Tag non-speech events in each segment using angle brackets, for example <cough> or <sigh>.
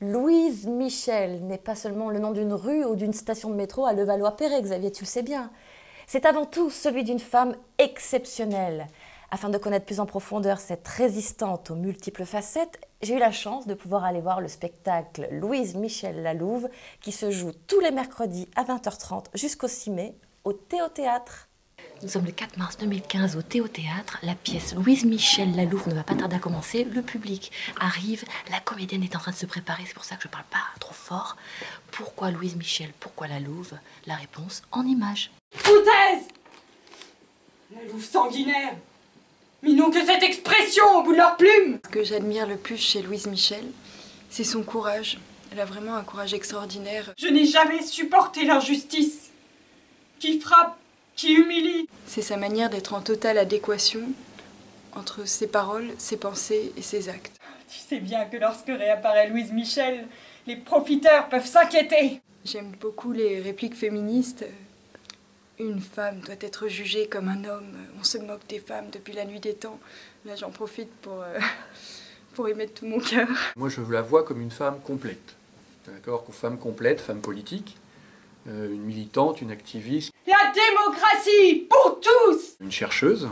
Louise Michel n'est pas seulement le nom d'une rue ou d'une station de métro à Levallois-Perret, Xavier, tu le sais bien. C'est avant tout celui d'une femme exceptionnelle. Afin de connaître plus en profondeur cette résistante aux multiples facettes, j'ai eu la chance de pouvoir aller voir le spectacle Louise Michel Lalouve qui se joue tous les mercredis à 20h30 jusqu'au 6 mai au Théâtre. Nous sommes le 4 mars 2015 au Théâtre. La pièce Louise Michel Lalouve ne va pas tarder à commencer. Le public arrive, la comédienne est en train de se préparer, c'est pour ça que je parle pas trop fort. Pourquoi Louise Michel? Pourquoi la Louve? La réponse en images. Foutaise La Louve sanguinaire Mais non que cette expression au bout de leur plume Ce que j'admire le plus chez Louise Michel, c'est son courage. Elle a vraiment un courage extraordinaire. Je n'ai jamais supporté l'injustice qui frappe qui humilie? C'est sa manière d'être en totale adéquation entre ses paroles, ses pensées et ses actes. Tu sais bien que lorsque réapparaît Louise Michel, les profiteurs peuvent s'inquiéter. J'aime beaucoup les répliques féministes. Une femme doit être jugée comme un homme. On se moque des femmes depuis la nuit des temps. Là, j'en profite pour, euh, <laughs> pour y mettre tout mon cœur. Moi, je la vois comme une femme complète. D'accord? Femme complète, femme politique, une militante, une activiste. La démocratie pour tous Une chercheuse,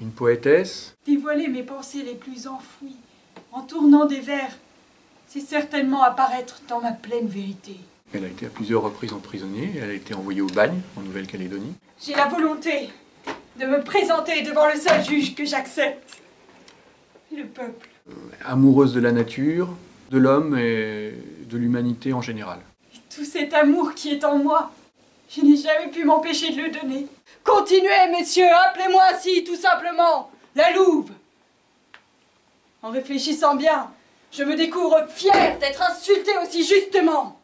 une poétesse. Dévoiler mes pensées les plus enfouies en tournant des vers, c'est certainement apparaître dans ma pleine vérité. Elle a été à plusieurs reprises emprisonnée, elle a été envoyée au bagne en Nouvelle-Calédonie. J'ai la volonté de me présenter devant le seul juge que j'accepte, le peuple. Euh, amoureuse de la nature, de l'homme et de l'humanité en général. Tout cet amour qui est en moi, je n'ai jamais pu m'empêcher de le donner. Continuez, messieurs, appelez-moi ainsi, tout simplement, la louve. En réfléchissant bien, je me découvre fière d'être insultée aussi justement.